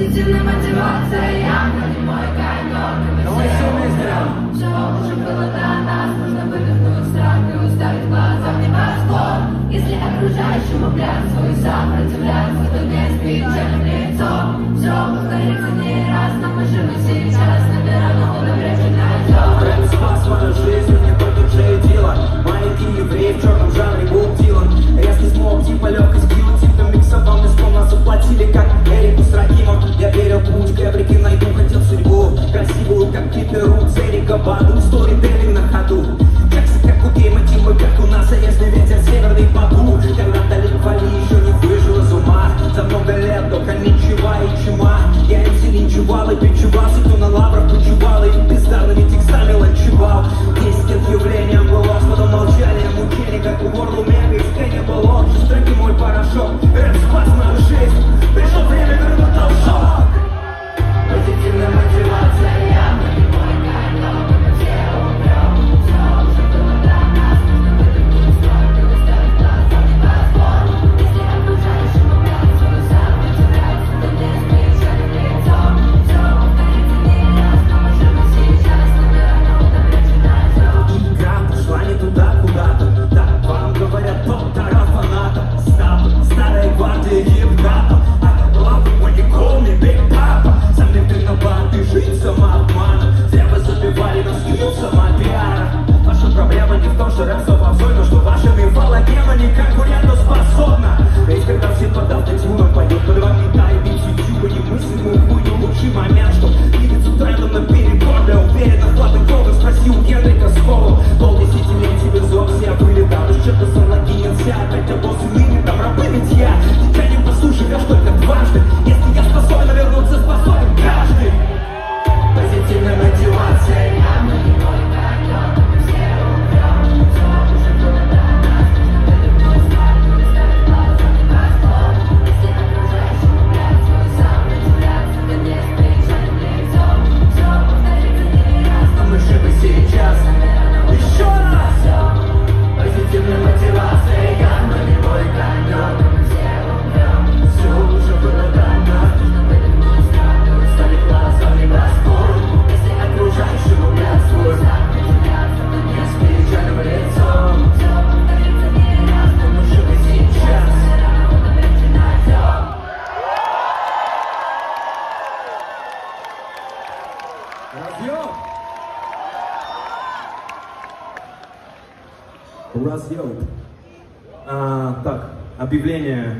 Позитивная мотивация, явно не мой конек Давай все быстро Все уже было до нас, нужно выдохнуть страх и уставить глаза в небосклон Если окружающему пляс свой сопротивляться, то без печальным лицом Все повторится не раз, но мы живы сейчас, наверное, мы добре же найдем Спас мою жизнь. там Гитлеру Баду, Стори Сторителлинг на ходу. Как же как у Гейма Тима, как у нас а Если ветер северный Баку Когда Далинфали еще не выжила из ума За много лет только ничего и чума. Я им силинчевал и пичевался Кто на лаврах почевал и бездарными текстами ланчевал. Дескин явлением была с потом молчанием Мучение, как у Ворлу Мега, искренне было. Строгий мой порошок, рэп спас мою жизнь. Пришло время Разъем! Разъем. А, так, объявление.